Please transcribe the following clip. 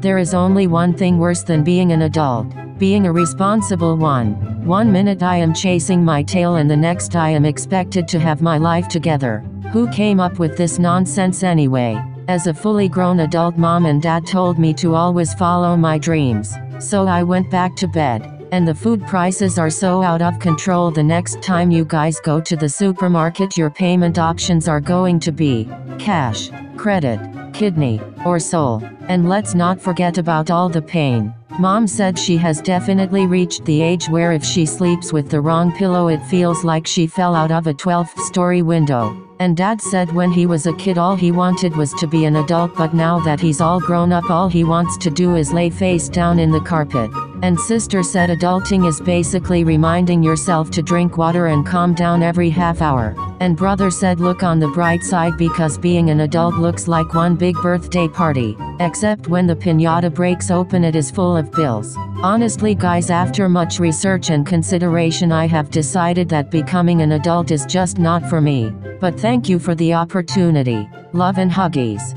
There is only one thing worse than being an adult being a responsible one. One minute I am chasing my tail, and the next I am expected to have my life together. Who came up with this nonsense anyway? As a fully grown adult, mom and dad told me to always follow my dreams. So I went back to bed. And the food prices are so out of control the next time you guys go to the supermarket, your payment options are going to be cash, credit, kidney, or soul. And let's not forget about all the pain. Mom said she has definitely reached the age where if she sleeps with the wrong pillow, it feels like she fell out of a 12th story window. And dad said when he was a kid, all he wanted was to be an adult, but now that he's all grown up, all he wants to do is lay face down in the carpet. And sister said adulting is basically reminding yourself to drink water and calm down every half hour. And brother said look on the bright side because being an adult looks like one big birthday party. Except when the pinata breaks open, it is full of bills. Honestly, guys, after much research and consideration, I have decided that becoming an adult is just not for me. But thank you for the opportunity. Love and huggies.